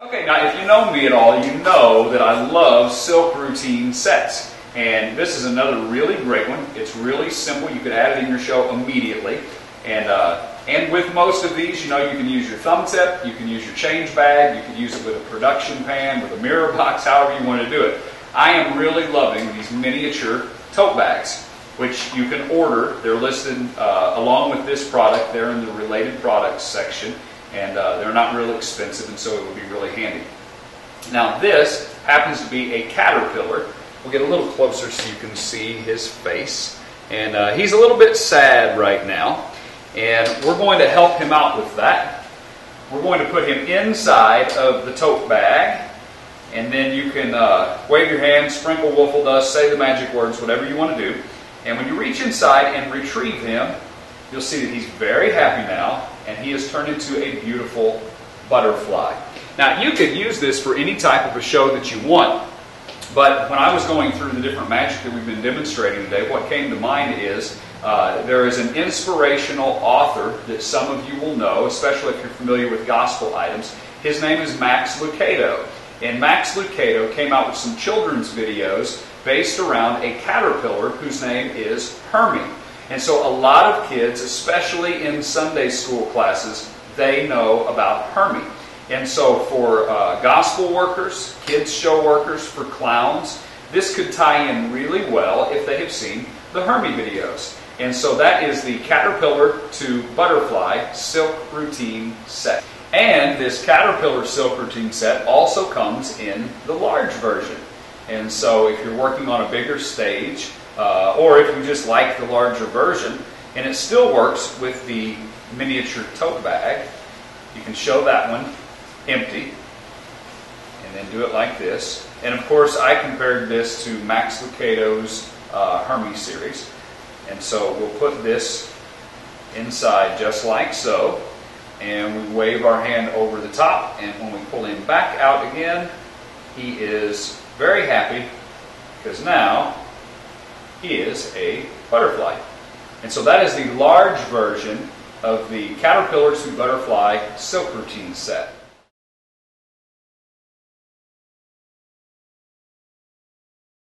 Okay, now if you know me at all, you know that I love silk routine sets. And this is another really great one. It's really simple. You could add it in your show immediately. And, uh, and with most of these, you know, you can use your thumb tip, you can use your change bag, you can use it with a production pan, with a mirror box, however you want to do it. I am really loving these miniature tote bags, which you can order. They're listed uh, along with this product. They're in the related products section and uh, they're not real expensive, and so it would be really handy. Now, this happens to be a caterpillar. We'll get a little closer so you can see his face. And uh, he's a little bit sad right now, and we're going to help him out with that. We're going to put him inside of the tote bag, and then you can uh, wave your hand, sprinkle woofle dust, say the magic words, whatever you want to do. And when you reach inside and retrieve him, you'll see that he's very happy now, and he has turned into a beautiful butterfly. Now, you could use this for any type of a show that you want, but when I was going through the different magic that we've been demonstrating today, what came to mind is uh, there is an inspirational author that some of you will know, especially if you're familiar with gospel items. His name is Max Lucado. And Max Lucado came out with some children's videos based around a caterpillar whose name is Hermie. And so a lot of kids, especially in Sunday school classes, they know about Hermie. And so for uh, gospel workers, kids show workers, for clowns, this could tie in really well if they have seen the Hermie videos. And so that is the Caterpillar to Butterfly Silk Routine set. And this Caterpillar Silk Routine set also comes in the large version. And so if you're working on a bigger stage, uh, or if you just like the larger version, and it still works with the miniature tote bag, you can show that one empty, and then do it like this. And of course, I compared this to Max Lucado's uh, Hermie's series. And so we'll put this inside just like so. And we wave our hand over the top. And when we pull him back out again, he is very happy because now is a butterfly. And so that is the large version of the Caterpillar to Butterfly Silk Routine set.